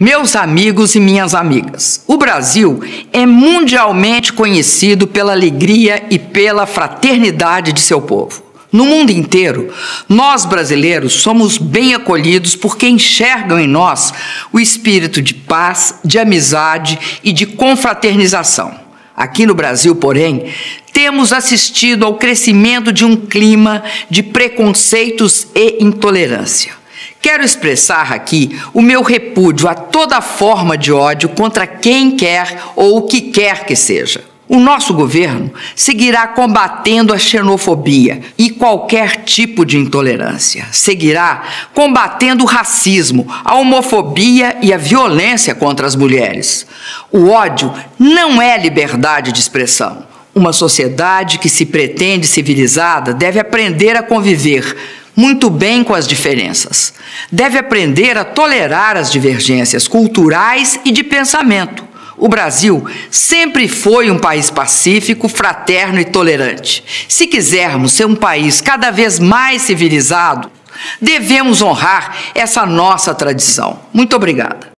Meus amigos e minhas amigas, o Brasil é mundialmente conhecido pela alegria e pela fraternidade de seu povo. No mundo inteiro, nós brasileiros somos bem acolhidos porque enxergam em nós o espírito de paz, de amizade e de confraternização. Aqui no Brasil, porém, temos assistido ao crescimento de um clima de preconceitos e intolerância. Quero expressar aqui o meu repúdio a toda forma de ódio contra quem quer ou o que quer que seja. O nosso governo seguirá combatendo a xenofobia e qualquer tipo de intolerância. Seguirá combatendo o racismo, a homofobia e a violência contra as mulheres. O ódio não é liberdade de expressão. Uma sociedade que se pretende civilizada deve aprender a conviver muito bem com as diferenças. Deve aprender a tolerar as divergências culturais e de pensamento. O Brasil sempre foi um país pacífico, fraterno e tolerante. Se quisermos ser um país cada vez mais civilizado, devemos honrar essa nossa tradição. Muito obrigado.